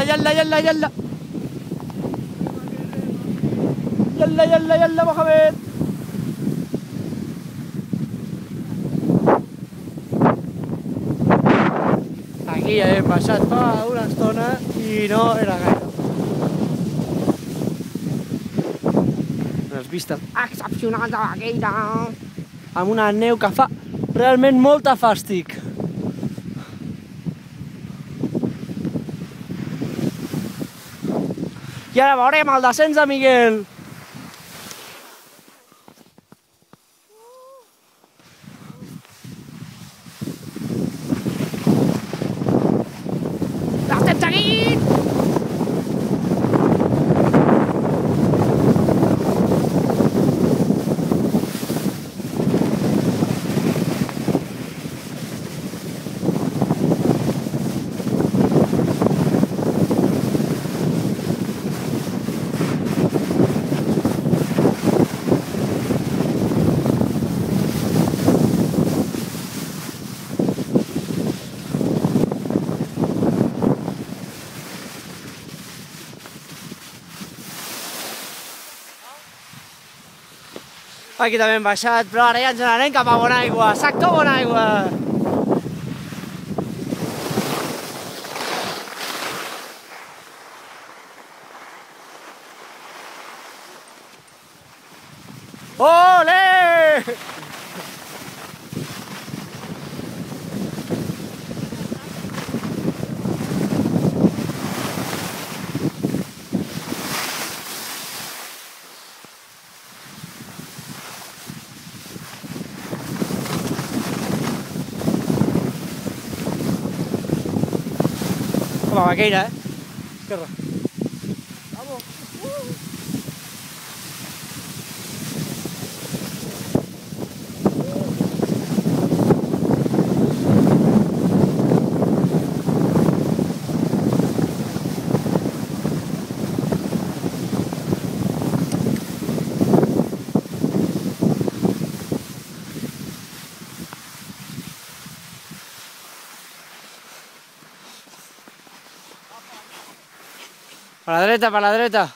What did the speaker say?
يلا يلا يلا يلا يلا يلا يلا Mohamed Aquí ja hem baixat fa una estona i no era gaire. Unes vistes excepcionals de Baqueira amb una neu que fa realment molta fàstic. I ara veurem el descens de Miguel. Aquí també hem baixat, però ara ja ens n'anem cap a Bonaigua. Sector Bonaigua! Ole! la vaquera, ¿eh? Vamos. Para la derecha, para la derecha.